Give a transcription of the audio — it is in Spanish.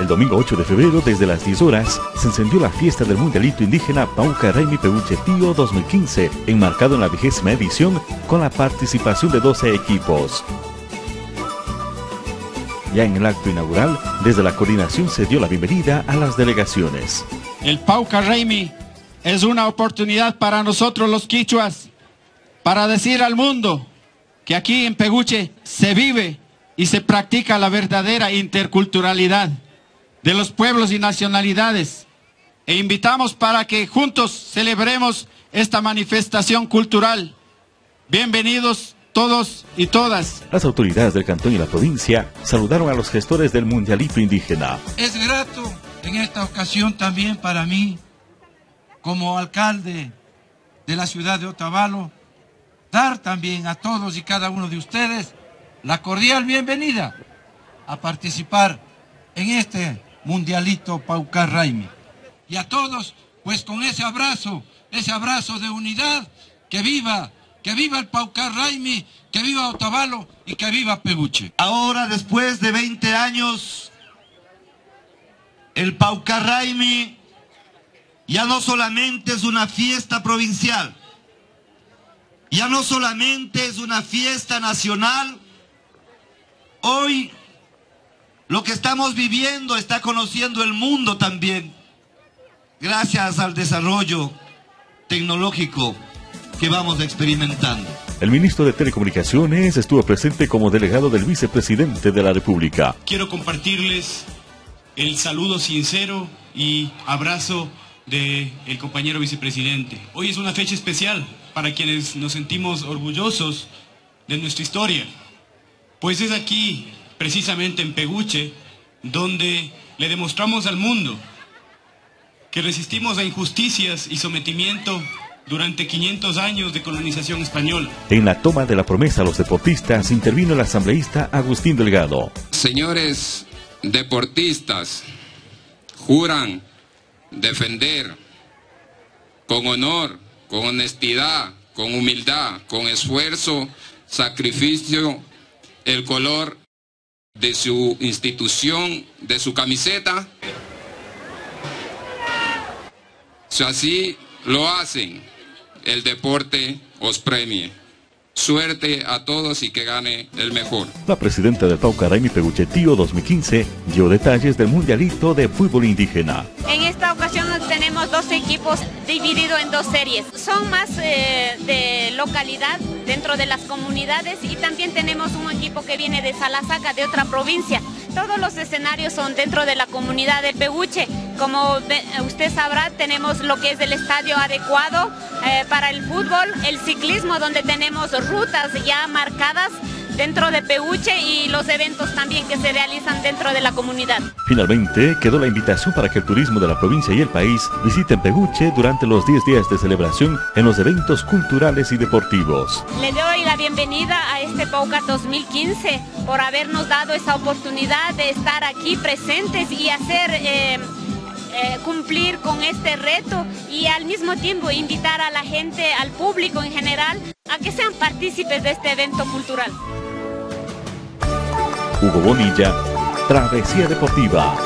El domingo 8 de febrero, desde las 10 horas, se encendió la fiesta del Mundialito Indígena Pauca Raimi Pehuche Tío 2015, enmarcado en la vigésima edición con la participación de 12 equipos. Ya en el acto inaugural, desde la coordinación se dio la bienvenida a las delegaciones. El Pauca Raimi es una oportunidad para nosotros los quichuas para decir al mundo que aquí en Peguche se vive y se practica la verdadera interculturalidad de los pueblos y nacionalidades. E invitamos para que juntos celebremos esta manifestación cultural. Bienvenidos todos y todas. Las autoridades del cantón y la provincia saludaron a los gestores del Mundialito Indígena. Es grato en esta ocasión también para mí, como alcalde de la ciudad de Otavalo, dar también a todos y cada uno de ustedes la cordial bienvenida a participar en este Mundialito Paucar Raimi. Y a todos, pues con ese abrazo, ese abrazo de unidad, que viva, que viva el Paucar Raimi, que viva Otavalo y que viva Peguche. Ahora, después de 20 años, el Paucar Raimi ya no solamente es una fiesta provincial, ya no solamente es una fiesta nacional, hoy lo que estamos viviendo está conociendo el mundo también, gracias al desarrollo tecnológico que vamos experimentando. El ministro de Telecomunicaciones estuvo presente como delegado del vicepresidente de la República. Quiero compartirles el saludo sincero y abrazo del el compañero vicepresidente. Hoy es una fecha especial para quienes nos sentimos orgullosos de nuestra historia, pues es aquí precisamente en Peguche, donde le demostramos al mundo que resistimos a injusticias y sometimiento durante 500 años de colonización española. En la toma de la promesa a los deportistas intervino el asambleísta Agustín Delgado. Señores deportistas, juran defender con honor, con honestidad, con humildad, con esfuerzo, sacrificio, el color de su institución, de su camiseta. Si así lo hacen, el deporte os premie. Suerte a todos y que gane el mejor. La presidenta del Pauca Raimi Peguchetío 2015 dio detalles del Mundialito de Fútbol Indígena. Tenemos dos equipos divididos en dos series. Son más eh, de localidad dentro de las comunidades y también tenemos un equipo que viene de Salasaca, de otra provincia. Todos los escenarios son dentro de la comunidad de Peguche. Como usted sabrá, tenemos lo que es el estadio adecuado eh, para el fútbol, el ciclismo, donde tenemos rutas ya marcadas dentro de Peguche y los eventos también que se realizan dentro de la comunidad. Finalmente, quedó la invitación para que el turismo de la provincia y el país visiten Peguche durante los 10 días de celebración en los eventos culturales y deportivos. Le doy la bienvenida a este PAUCAR 2015 por habernos dado esa oportunidad de estar aquí presentes y hacer... Eh, eh, cumplir con este reto y al mismo tiempo invitar a la gente, al público en general, a que sean partícipes de este evento cultural. Hugo Bonilla, Travesía Deportiva.